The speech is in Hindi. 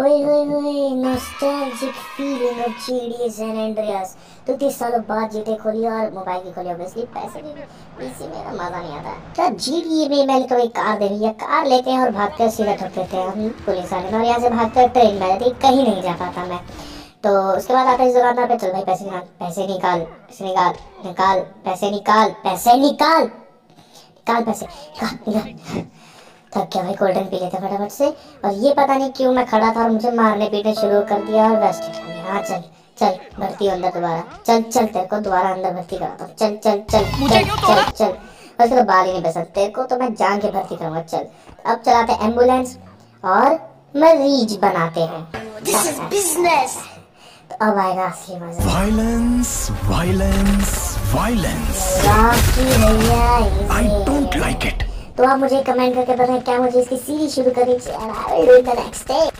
ओए ओए ओए nostalgic feeling of GTA San Andreas तो तीस सालों बाद जीटे खोली और मोबाइल की खोली ऑब्वियसली पैसे भी पीसी में ना मज़ा नहीं आता तो जीडीए में मैंने कभी कार दे रही है कार लेते हैं और भागकर सीधा ठोक देते हैं हम पुलिस वाले और यहाँ से भागकर ट्रेन में जाती कहीं नहीं जा पाता मैं तो उसके बाद आता है इस दुकानदार पे चल भाई पैसे निकाल पैसे निकाल पैसे निकाल निकाल पैसे निकाल पैसे निकाल निकाल पैसे निकाल थक गया भाई कोल्ड ड्रिंक पी लेते फटाफट से। और ये पता नहीं क्यों मैं खड़ा था और मुझे मारने पीटने शुरू कर दिया और वेस्ट हो गया हाँ चल चल भर्ती हो अंदर दोबारा। चल चल तेरे को दोबारा अंदर भर्ती कराता हूँ। चल चल चल चल चल चल। और इसके तो बाल ही नहीं बसत तेरे को तो मैं जान के भर्ती करूँगा। चल अब चलाते हैं एंबुलेंस और मरीज़ बनाते हैं। तो अब आएगा असली मज़ा। Violence, violence, violence. राखी भैया तो आप मुझे कमेंट करके बताएँ क्या मुझे इसकी सीरीज़ शुरू करनी चाहिए?